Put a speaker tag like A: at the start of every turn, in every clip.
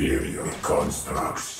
A: inferior constructs.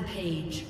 B: Rampage.